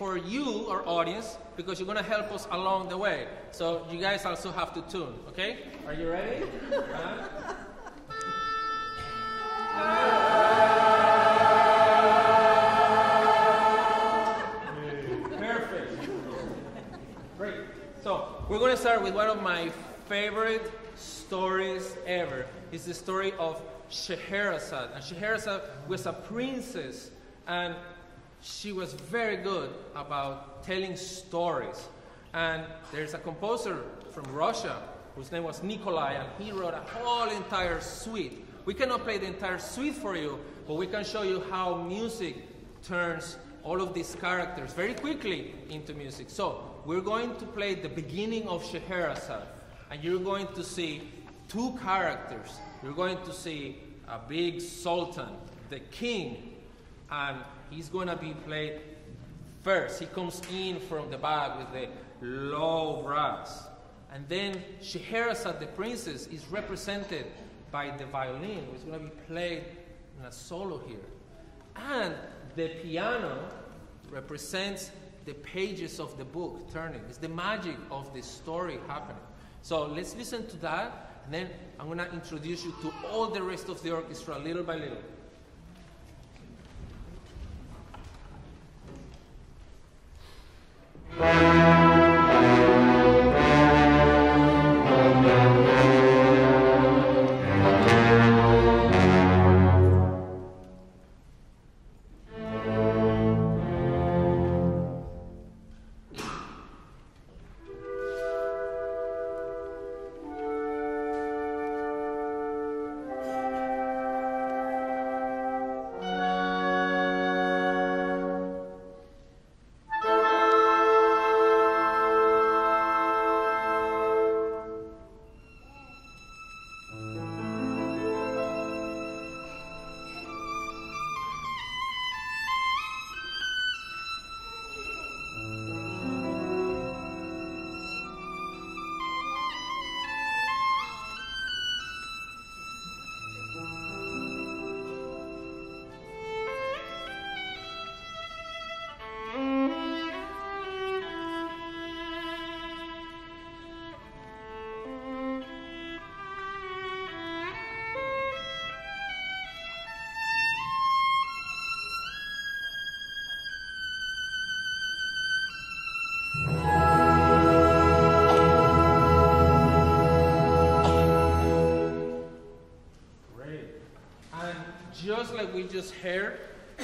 for you, our audience, because you're going to help us along the way. So you guys also have to tune, okay? Are you ready? Perfect. Great. So we're going to start with one of my favorite stories ever. It's the story of Scheherazade. And Scheherazade was a princess, and she was very good about telling stories. And there's a composer from Russia whose name was Nikolai, and he wrote a whole entire suite. We cannot play the entire suite for you, but we can show you how music turns all of these characters very quickly into music. So we're going to play the beginning of Scheherazade, and you're going to see two characters. You're going to see a big sultan, the king, and he's going to be played first. He comes in from the back with the low brass. And then Scheherazade, the princess, is represented by the violin, which is going to be played in a solo here. And the piano represents the pages of the book turning. It's the magic of the story happening. So let's listen to that, and then I'm going to introduce you to all the rest of the orchestra little by little. Just like we just heard,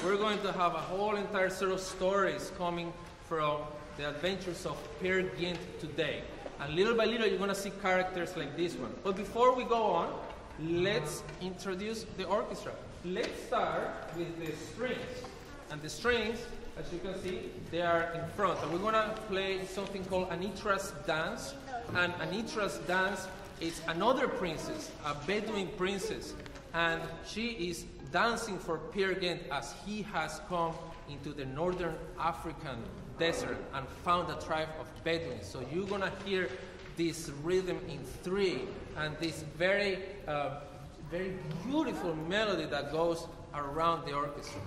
we're going to have a whole entire set of stories coming from the adventures of Peer Gynt today. And little by little, you're going to see characters like this one. But before we go on, let's introduce the orchestra. Let's start with the strings. And the strings, as you can see, they are in front. And we're going to play something called Anitra's dance. And Anitra's dance is another princess, a Bedouin princess. And she is dancing for Peer Gynt as he has come into the northern African desert and found a tribe of Bedouins. So you're gonna hear this rhythm in three and this very, uh, very beautiful melody that goes around the orchestra.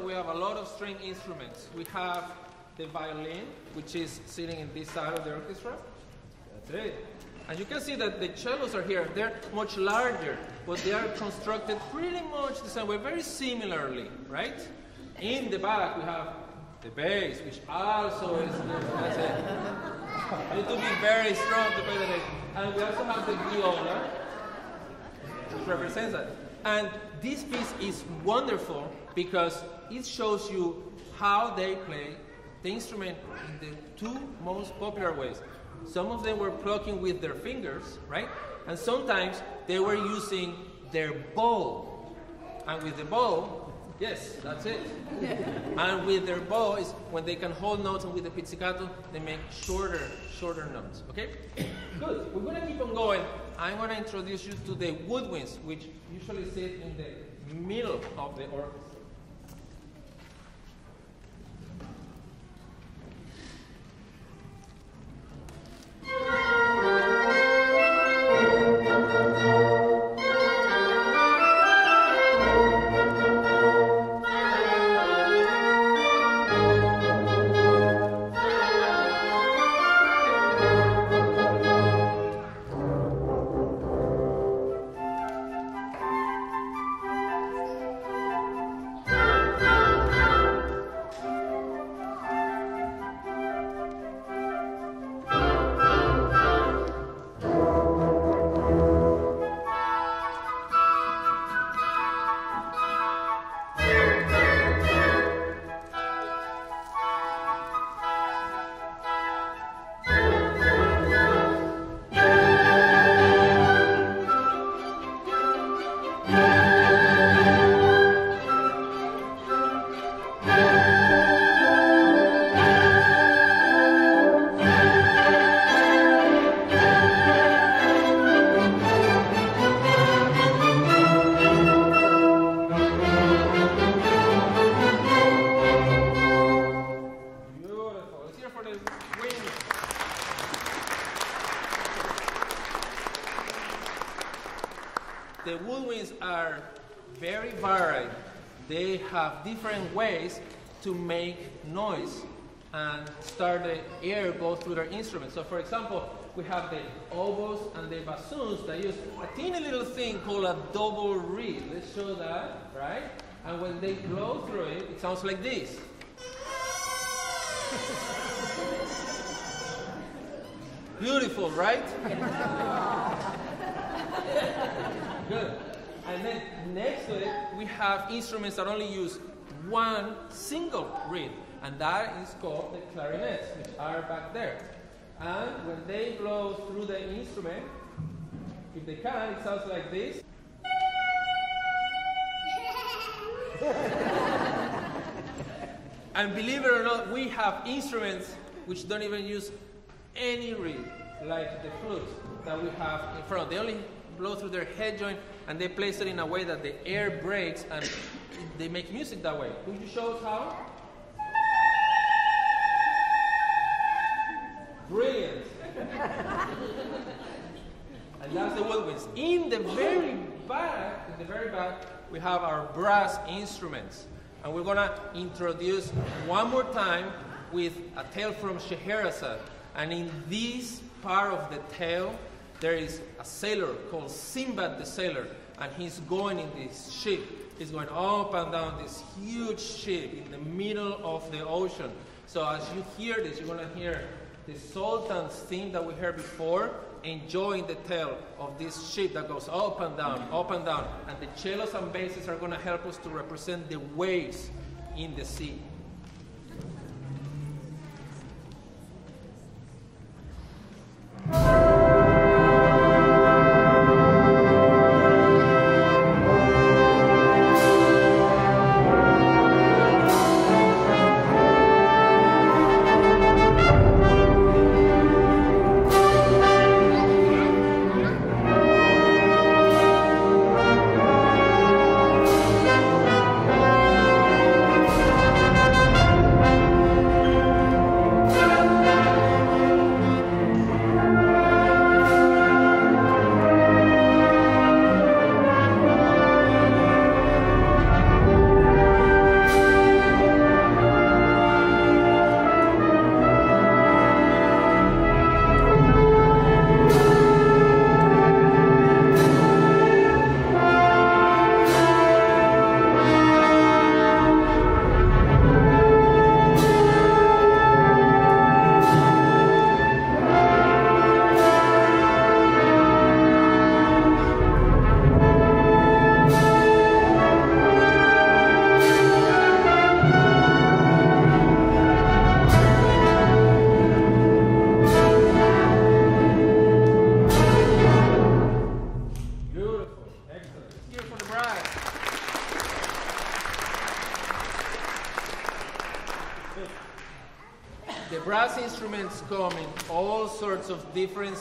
That we have a lot of string instruments. We have the violin, which is sitting in this side of the orchestra. That's it. And you can see that the cellos are here. They're much larger, but they are constructed pretty much the same way, very similarly, right? In the back, we have the bass, which also is that's it. You need to be very strong to play the bass. And we also have the viola, which represents that. And this piece is wonderful because it shows you how they play the instrument in the two most popular ways. Some of them were plucking with their fingers, right? And sometimes they were using their bow. And with the bow, yes, that's it. and with their bow is when they can hold notes, and with the pizzicato, they make shorter, shorter notes. Okay? Good. We're gonna keep on going. I'm going to introduce you to the woodwinds, which usually sit in the middle of the orchestra. They have different ways to make noise and start the air go through their instruments. So, for example, we have the oboes and the bassoons that use a teeny little thing called a double reed. Let's show that, right? And when they blow through it, it sounds like this. Beautiful, right? Good. And then next to it, we have instruments that only use one single reed, and that is called the clarinets, which are back there. And when they blow through the instrument, if they can, it sounds like this. and believe it or not, we have instruments which don't even use any reed, like the flute that we have in front. They only blow through their head joint and they place it in a way that the air breaks and they make music that way. Could you show us how? Brilliant. and that's the woodwinds. In the very back, in the very back, we have our brass instruments. And we're gonna introduce one more time with a tale from Scheherazade. And in this part of the tale, there is a sailor called Sinbad the Sailor, and he's going in this ship. He's going up and down this huge ship in the middle of the ocean. So as you hear this, you're going to hear the Sultan's theme that we heard before, enjoying the tale of this ship that goes up and down, up and down. And the cellos and basses are going to help us to represent the waves in the sea.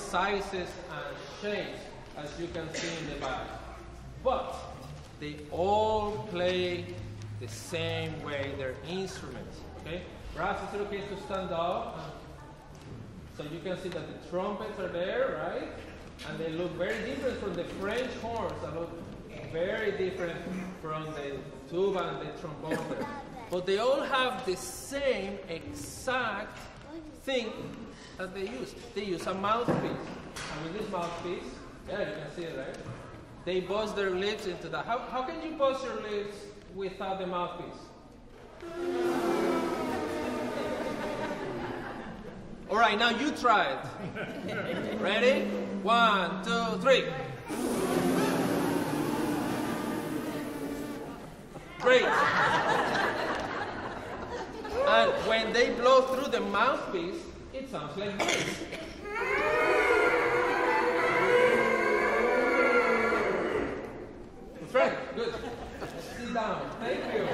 Sizes and shapes, as you can see in the back. But they all play the same way, they're instruments. Okay? Brass is okay to stand up. So you can see that the trumpets are there, right? And they look very different from the French horns that look very different from the tuba and the trombone. But they all have the same exact thing that they use. They use a mouthpiece. And with this mouthpiece, yeah, you can see it, right? They buzz their lips into that. How, how can you buzz your lips without the mouthpiece? All right, now you try it. Ready? One, two, three. Great. And when they blow through the mouthpiece, it sounds like this. Frank, good. Sit down. Thank you.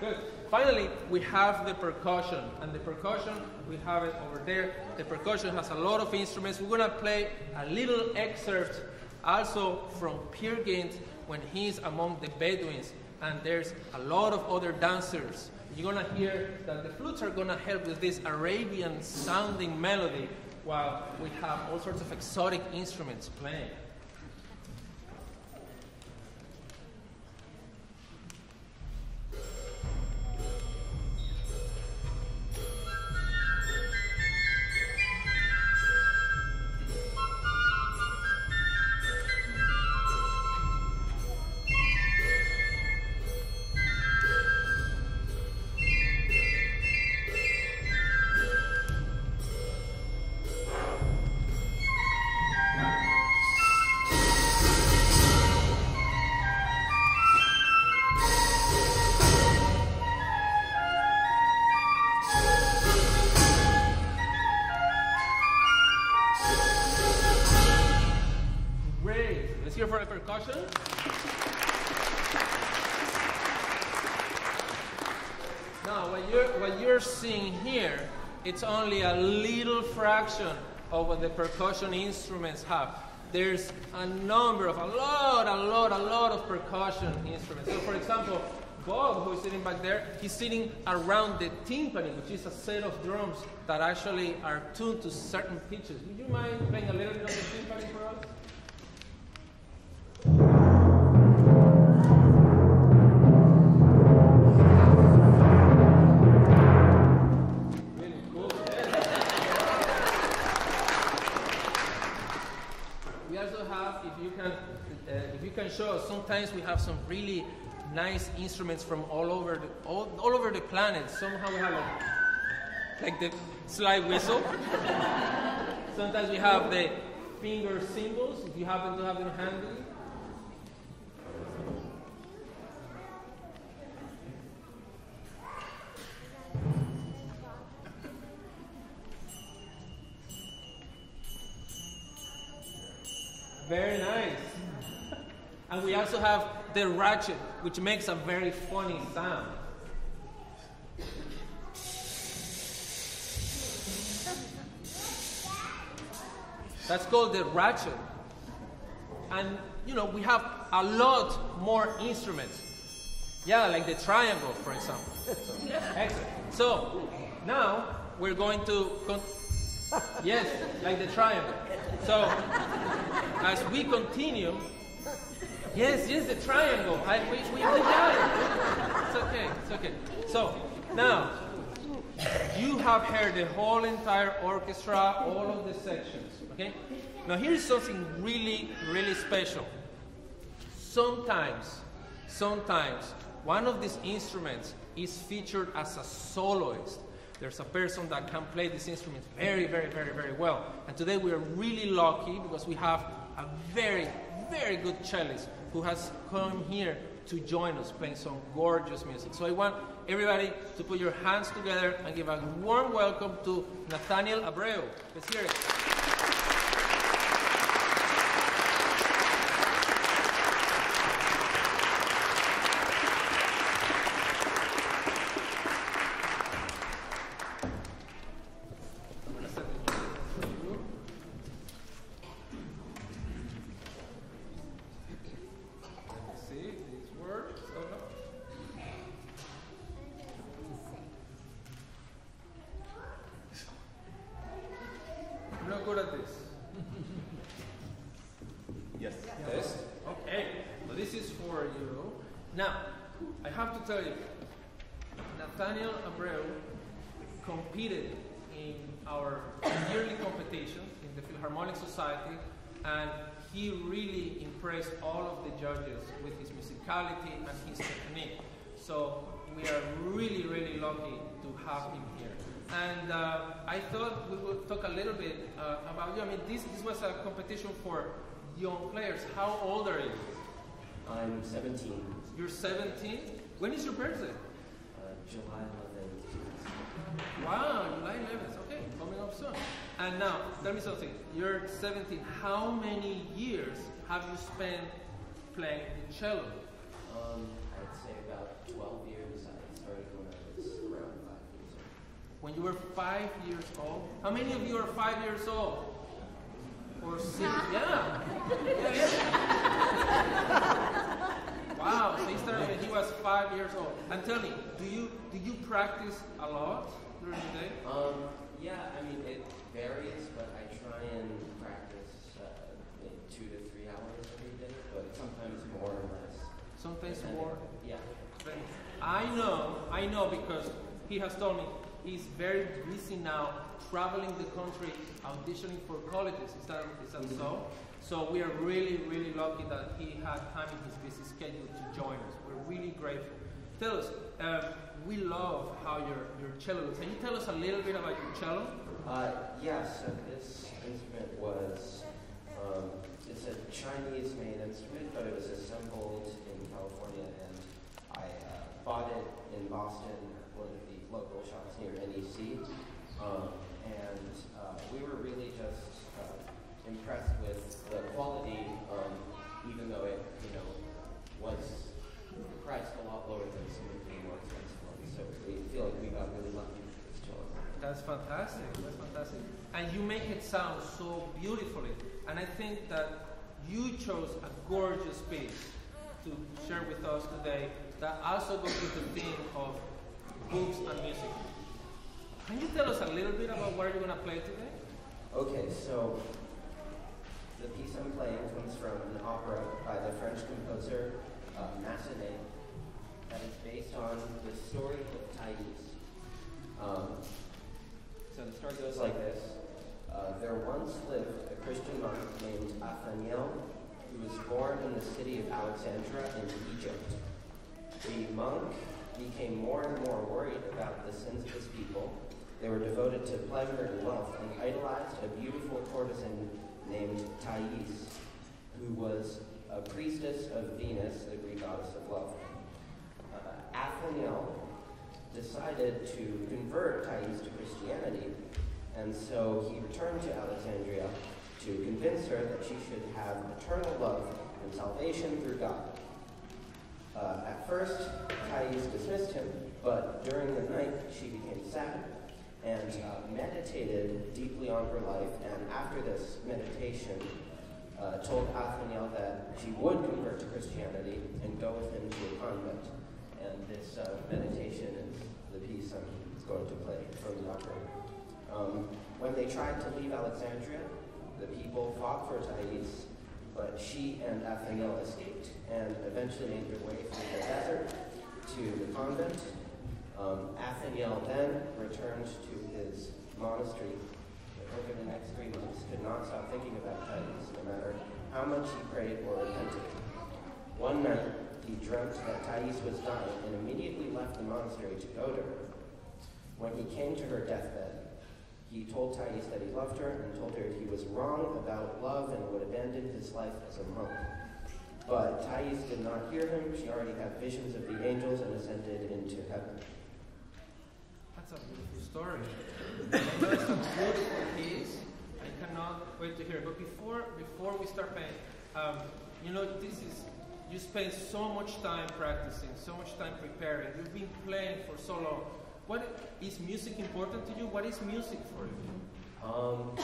Good. Finally, we have the percussion. And the percussion, we have it over there. The percussion has a lot of instruments. We're going to play a little excerpt also from Peer Gynt when he's among the Bedouins. And there's a lot of other dancers. You're going to hear that the flutes are going to help with this Arabian sounding melody while we have all sorts of exotic instruments playing. Of what the percussion instruments have. There's a number of, a lot, a lot, a lot of percussion instruments. So, for example, Bob, who's sitting back there, he's sitting around the timpani, which is a set of drums that actually are tuned to certain pitches. Would you mind playing a little bit of the timpani for us? Sometimes we have some really nice instruments from all over the, all, all over the planet. Somehow we have like, like the slide whistle. sometimes we have the finger cymbals, if you happen to have them handy. Very nice. And we also have the ratchet, which makes a very funny sound. That's called the ratchet. And you know, we have a lot more instruments. Yeah, like the triangle, for example. So, excellent. So now we're going to yes, like the triangle. So as we continue, yes, yes, the triangle. I, we, we, we got it. It's okay, it's okay. So now you have heard the whole entire orchestra, all of the sections. Okay. Now here's something really, really special. Sometimes, sometimes one of these instruments is featured as a soloist. There's a person that can play this instrument very, very, very, very well. And today we are really lucky because we have a very, very good cellist who has come here to join us playing some gorgeous music. So I want everybody to put your hands together and give a warm welcome to Nathaniel Abreu. Let's hear it. See, these words. Oh, no. I'm not good at this. Yes. Yes. Okay. So this is for you. Now, I have to tell you, Nathaniel Abreu competed in our yearly competition in the Philharmonic Society, and he really impressed all of the judges with his musicality and his technique. So we are really, really lucky to have him here. And uh, I thought we would talk a little bit uh, about you. I mean, this, this was a competition for young players. How old are you? I'm 17, You're 17? When is your birthday? uh, July 11th. Wow, July 11th. Okay, coming up soon. And now, tell me something. You're 17. How many years have you spent playing the cello? Um, I'd say about 12 years. I started when I was around five years old. When you were five years old? How many of you are five years old? Or six? Yeah. yeah, yeah. Wow, so he started when he was five years old. And tell me, do you do you practice a lot during the day? Um, yeah, I mean, it varies, but I try and practice uh, maybe two to three hours every day, but sometimes more or less. Sometimes depending. more. Yeah. I know, I know because he has told me he's very busy now traveling the country auditioning for colleges. Is that, is that so? So we are really, really lucky that he had time in his busy schedule to join us. We're really grateful. Tell us, um, we love how your, your cello looks. Can you tell us a little bit about your cello? Uh, yeah, so this instrument was, um, it's a Chinese-made instrument, but it was assembled in California, and I uh, bought it in Boston at one of the local shops near NEC. Um, and uh, we were really just uh, impressed with the quality, um, even though it fantastic. That's fantastic. And you make it sound so beautifully. And I think that you chose a gorgeous piece to share with us today that also goes with the theme of books and music. Can you tell us a little bit about what you're going to play today? Okay, so the piece I'm playing comes from an opera by the French composer uh, Massenet that is based on the story of Thais. Um, so the story goes like this. Uh, there once lived a Christian monk named Athanaël who was born in the city of Alexandria in Egypt. The monk became more and more worried about the sins of his people. They were devoted to pleasure and wealth and idolized a beautiful courtesan named Thais, who was a priestess of Venus, the Greek goddess of love. Uh, Athanaël decided to convert Thais to Christianity, and so he returned to Alexandria to convince her that she should have eternal love and salvation through God. Uh, at first, Thais dismissed him, but during the night she became sad and uh, meditated deeply on her life. And after this meditation, uh, told Athanaël that she would convert to Christianity and go with him to a convent. And this uh, meditation is piece going to play from the opera. Um, when they tried to leave Alexandria, the people fought for Thais, but she and Athanaël escaped and eventually made their way through the desert to the convent. Um, Athanaël then returned to his monastery. But over the next three months, could not stop thinking about Thais, no matter how much he prayed or repented. One night, he dreamt that Thais was dying and immediately left the monastery to go to her. When he came to her deathbed, he told Thais that he loved her and told her he was wrong about love and would abandon his life as a monk. But Thais did not hear him. She already had visions of the angels and ascended into heaven. That's a beautiful story. I cannot wait to hear it. But before before we start playing, um, you know, this is you spend so much time practicing, so much time preparing. You've been playing for so long. What is music important to you? What is music for you? Um,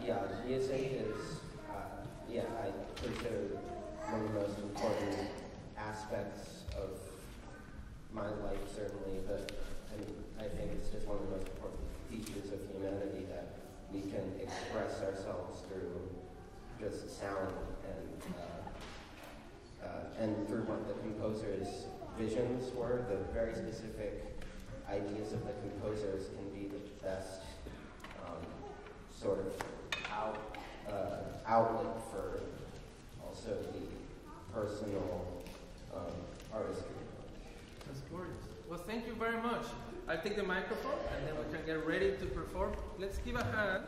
yeah, music is, uh, yeah, I consider one of the most important aspects of my life, certainly, but I, mean, I think it's just one of the most important features of humanity that we can express ourselves through just sound and uh, uh, and through what the composer's visions were, the very specific ideas of the composers can be the best um, sort of out, uh, outlet for also the personal um. That's gorgeous. Well, thank you very much. I'll take the microphone and then we can get ready to perform. Let's give a hand.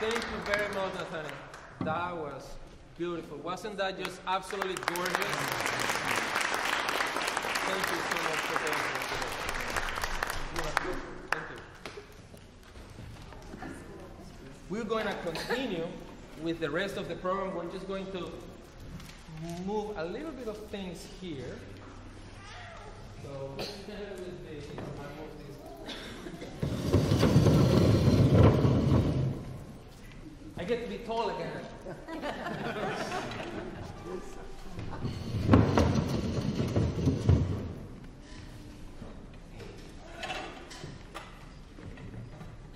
Thank you very much, Nathaniel. That was beautiful. Wasn't that just absolutely gorgeous? Thank you so much for being here today. Thank you. We're going to continue with the rest of the program. We're just going to move a little bit of things here. So, share with this. I move this. I tall again.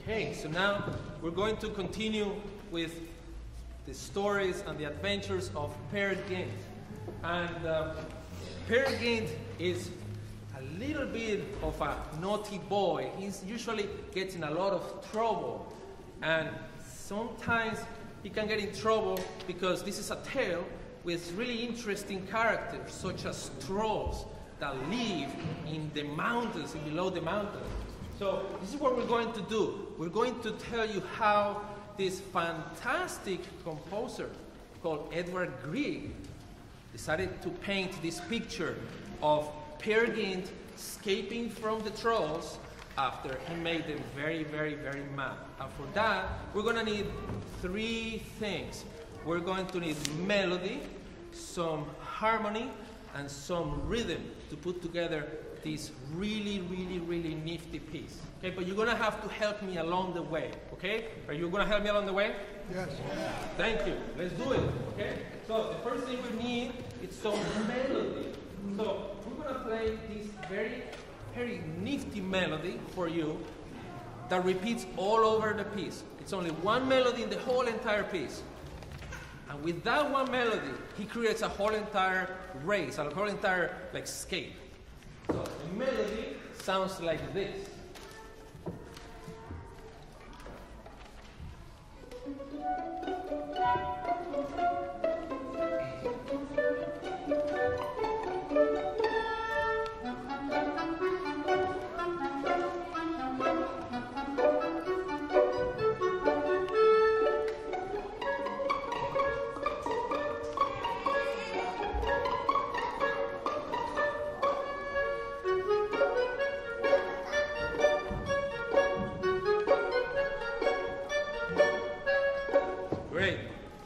Okay, so now we're going to continue with the stories and the adventures of Peer Gynt. And uh, Gynt is a little bit of a naughty boy. He's usually gets in a lot of trouble. And sometimes he can get in trouble because this is a tale with really interesting characters, such as trolls that live in the mountains and below the mountains. So this is what we're going to do. We're going to tell you how this fantastic composer called Edvard Grieg decided to paint this picture of Peer Gynt escaping from the trolls after he made them very, very, very mad. And for that, we're going to need three things. We're going to need melody, some harmony, and some rhythm to put together this really, really, really nifty piece. Okay, but you're going to have to help me along the way. Okay? Are you going to help me along the way? Yes. Thank you. Let's do it. Okay? So the first thing we need is some melody. So we're gonna play this very, very nifty melody for you that repeats all over the piece. It's only one melody in the whole entire piece. And with that one melody, he creates a whole entire race, a whole entire like scale. So the melody sounds like this.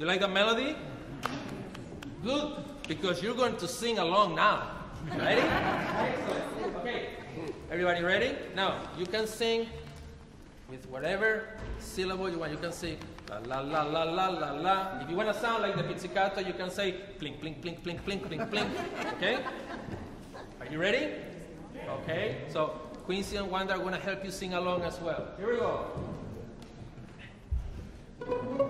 You like the melody? Good, because you're going to sing along now. Ready? Okay. Everybody ready? Now, you can sing with whatever syllable you want. You can say la la la la la la la. If you want to sound like the pizzicato, you can say plink plink plink plink plink plink plink. Okay? Are you ready? Okay. So Quincy and Wanda are going to help you sing along as well. Here we go. That's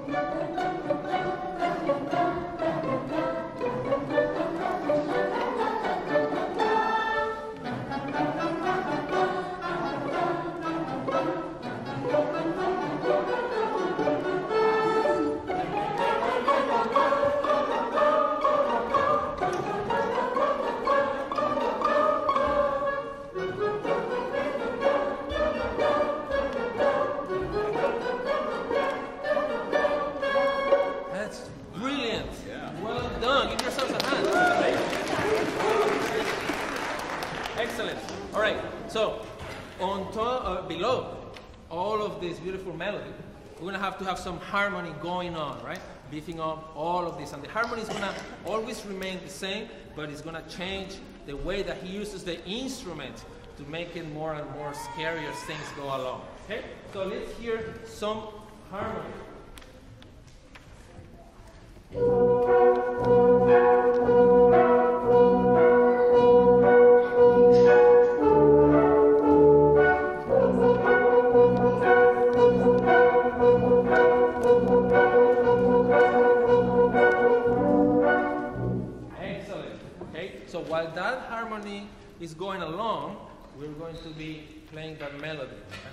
we're gonna have to have some harmony going on, right? Beefing up all of this, and the harmony is gonna always remain the same, but it's gonna change the way that he uses the instrument to make it more and more scary as things go along. Okay. So let's hear some harmony.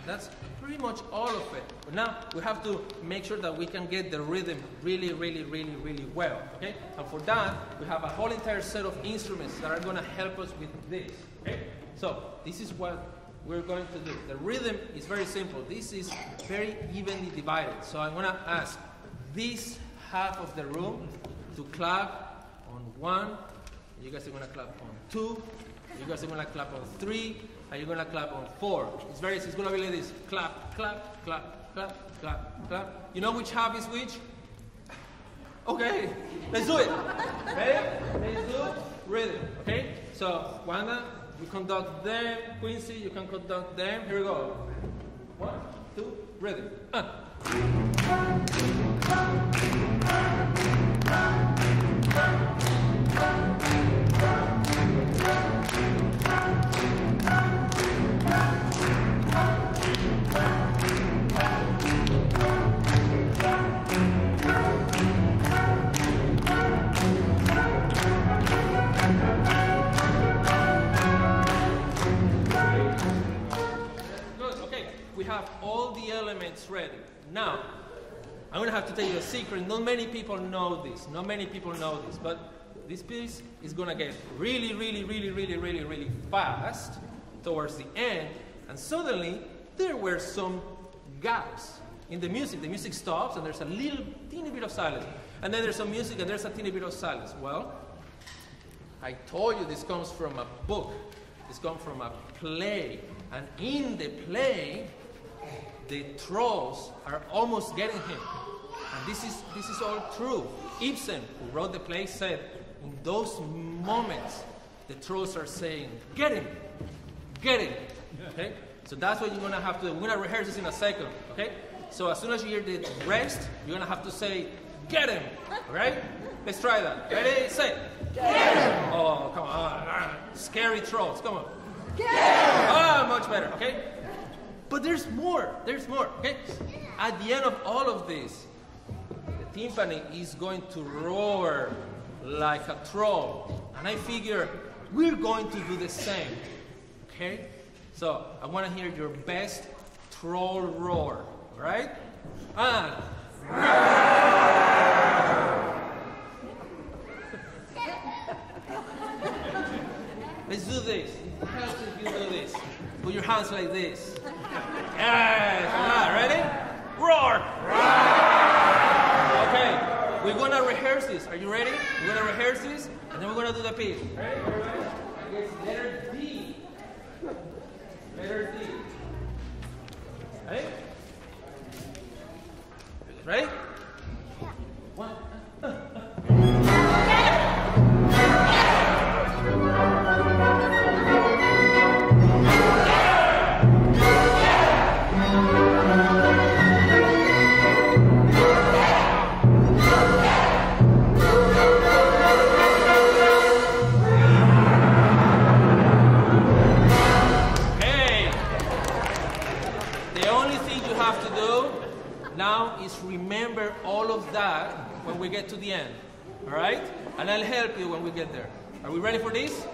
That's pretty much all of it. But now we have to make sure that we can get the rhythm really, really, really, really well. Okay? And for that, we have a whole entire set of instruments that are going to help us with this. Okay? So this is what we're going to do. The rhythm is very simple. This is very evenly divided. So I'm to ask this half of the room to clap on one. You guys are going to clap on two. You guys are to clap on three. And you're to clap on four. It's very, it's to be like this. Clap, clap, clap, clap, clap, clap. You know which half is which? Okay, let's do it. Ready? Let's do rhythm. Okay? So, Wanda, you conduct them. Quincy, you can conduct them. Here we go. One, two, rhythm. Uh. Elements ready. Now, I'm gonna have to tell you a secret. Not many people know this. Not many people know this, but this piece is gonna get really, really, really, really, really, really fast towards the end, and suddenly there were some gaps in the music. The music stops, and there's a little teeny bit of silence, and then there's some music, and there's a teeny bit of silence. Well, I told you this comes from a book. This comes from a play. And in the play, the trolls are almost getting him. And this is, this is all true. Ibsen, who wrote the play, said, in those moments, the trolls are saying, Get him! Get him! Okay? So that's what you're going to have to do. We're to rehearse this in a second. Okay? So as soon as you hear the rest, you're going to have to say, Get him! All right? Let's try that. Ready? Say. Get him! Oh, come on. Scary trolls. Come on. Get him! Ah, much better. Okay? But there's more. There's more. Okay? At the end of all of this, the timpani is going to roar like a troll. And I figure we're going to do the same. Okay? So I want to hear your best troll roar. Right? And Let's do this. It helps if you do this. Put your hands like this. Yes. Ah, ready? Roar. Okay. We're gonna rehearse this. Are you ready? We're gonna rehearse this, and then we're gonna do the piece. Ready? Guess letter D. Letter D. Ready? Ready? We get to the end. All right? And I'll help you when we get there. Are we ready for this?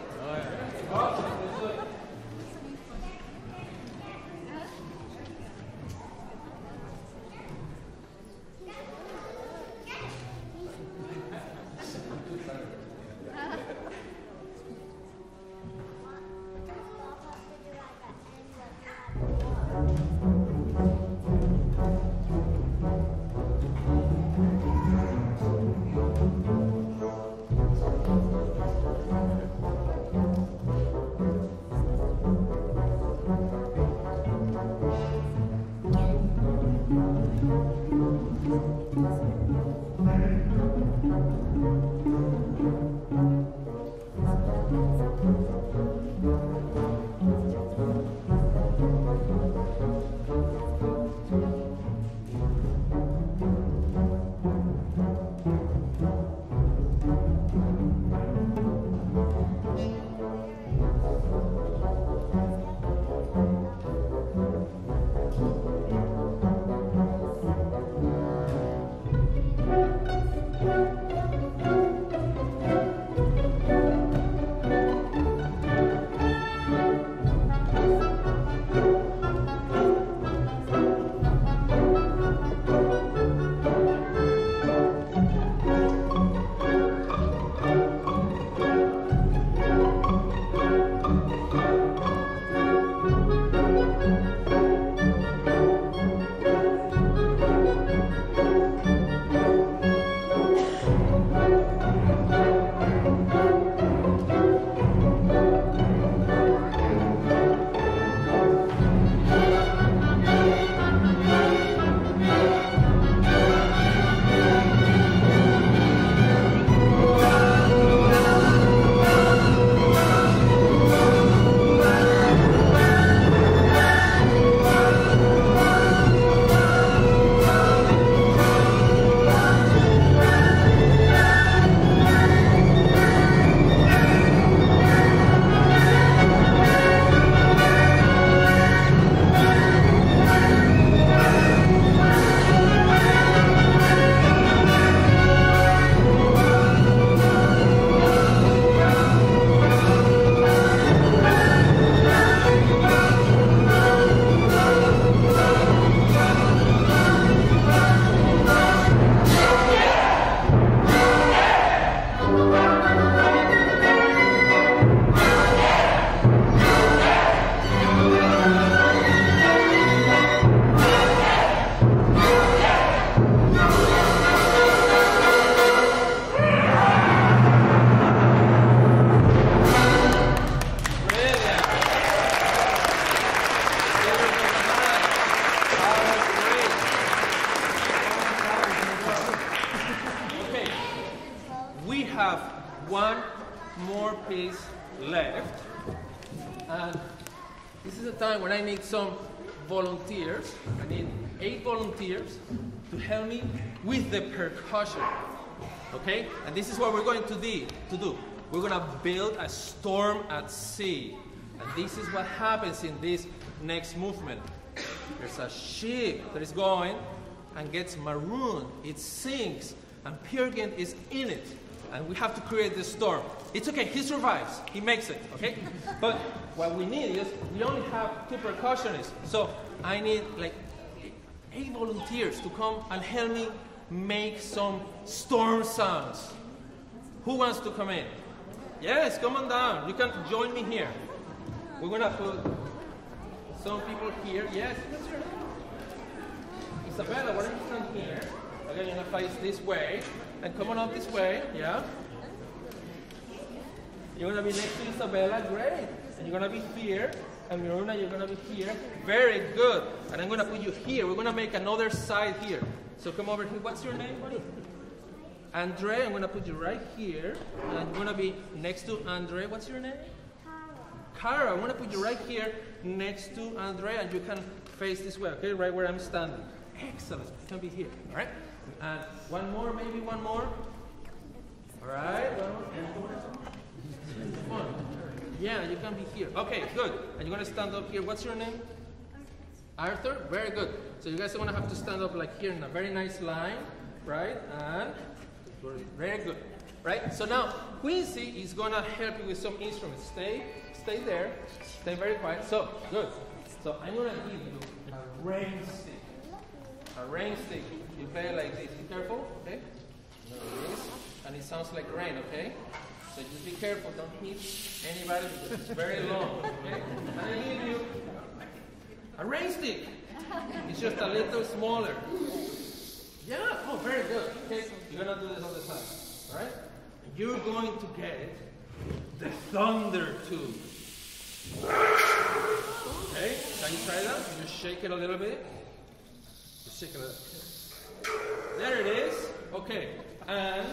The percussion. Okay? And this is what we're going to do. To do. We're going to build a storm at sea. And this is what happens in this next movement. There's a ship that is going and gets marooned. It sinks, and Peer is in it. And we have to create this storm. It's okay, he survives. He makes it, okay? but what we need is we only have two percussionists. So I need like eight volunteers to come and help me make some storm sounds. Who wants to come in? Yes, come on down. You can join me here. We're gonna put some people here. Yes? Isabella, why don't you stand here? Okay, you're gonna face this way and come on up this way. Yeah. You're gonna be next to Isabella. Great. And you're gonna be here. And Miruna, you're gonna be here. Very good. And I'm gonna put you here. We're gonna make another side here. So come over here. What's your name, buddy? Andre, I'm gonna put you right here. And you're gonna be next to Andre. What's your name? Kara, I want to put you right here next to Andre, and you can face this way, okay? Right where I'm standing. Excellent. You can be here, all right? And one more, maybe one more. All right, one more. Yeah, you can be here. Okay, good. And you're gonna stand up here. What's your name? Arthur. Very good. So you guys are gonna have to stand up like here in a very nice line, right? And very good. Right? So now Quincy is gonna help you with some instruments. Stay, stay there. Stay very quiet. So good. So I'm gonna give you a rain stick. A rain stick. You play like this. Be careful, okay? And it sounds like rain, okay? So just be careful, don't hit anybody because it's very long, okay? And I give you a rain stick. It's just a little smaller. Yeah, oh, very good. Okay, you're gonna do this all the time, all right? You're going to get the thunder too. Okay, can you try that? You shake it a little bit. Just shake it a little. There it is. Okay, and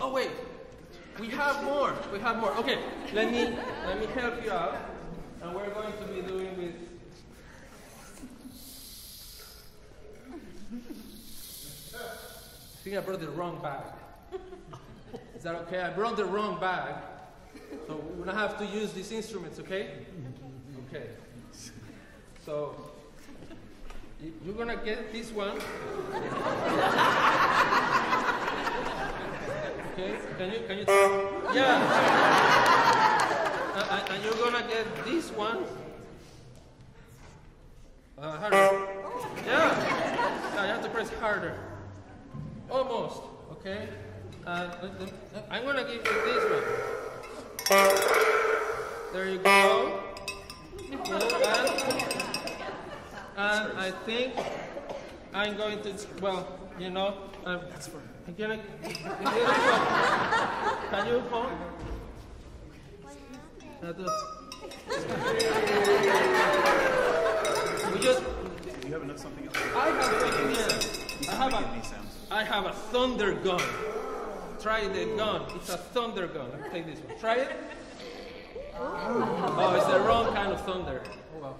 oh wait, we have more. We have more. Okay, let me let me help you out, and we're going to be doing with. I think I brought the wrong bag. Is that okay? I brought the wrong bag. So we're gonna have to use these instruments, okay? Okay. So you're gonna get this one. Okay? Can you can you Yeah. Uh, and- and you're gonna get this one. Uh, harder. Yeah. Yeah, you have to press harder. Almost. Okay. Uh, I'm gonna give you this one. There you go. And, and I think I'm going to, well, you know, um, Gonna, can you phone? We just, you have enough something else? I have something. I have a. I have a thunder gun. Try the gun. It's a thunder gun. Let me take this one. Try it. Oh, it's the wrong kind of thunder. Oh, well.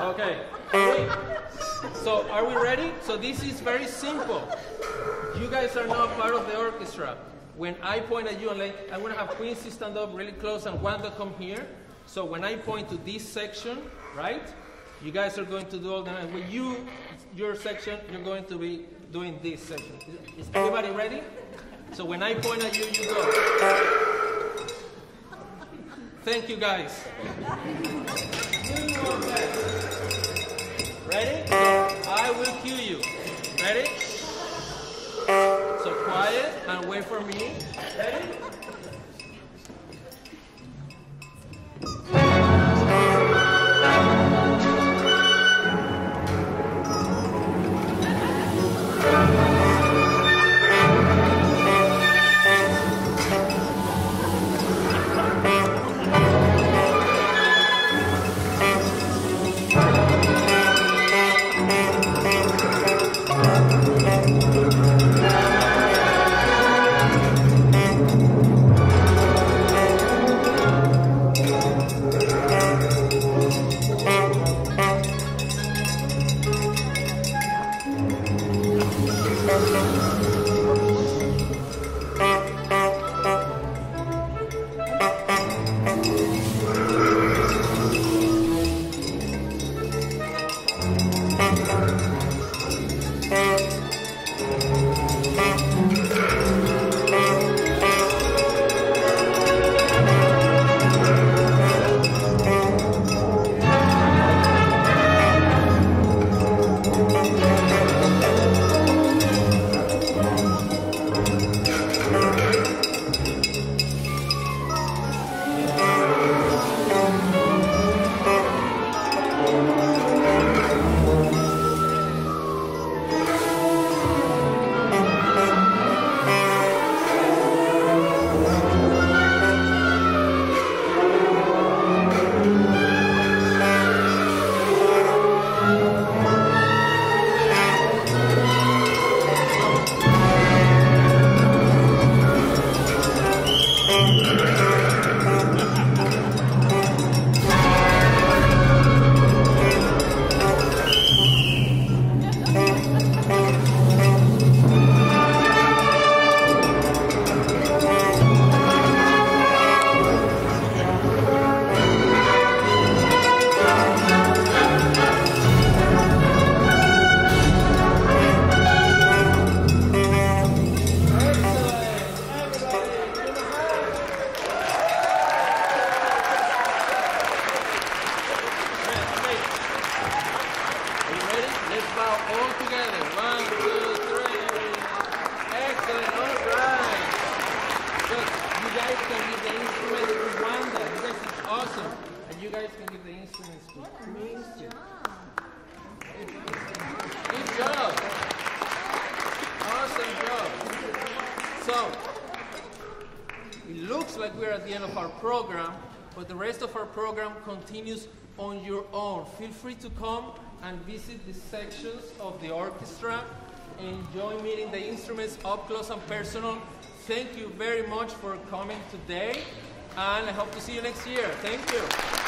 Okay. Wait. So, are we ready? So, this is very simple. You guys are now part of the orchestra. When I point at you, and like, I'm to have Quincy stand up really close and Wanda come here. So, when I point to this section, right, you guys are going to do all the. When you, your section, you're going to be doing this section. Is everybody ready? So, when I point at you, you go. Thank you, guys. Ready? I will cue you. Ready? So quiet and wait for me. Ready? program continues on your own. Feel free to come and visit the sections of the orchestra. Enjoy meeting the instruments up close and personal. Thank you very much for coming today, and I hope to see you next year. Thank you.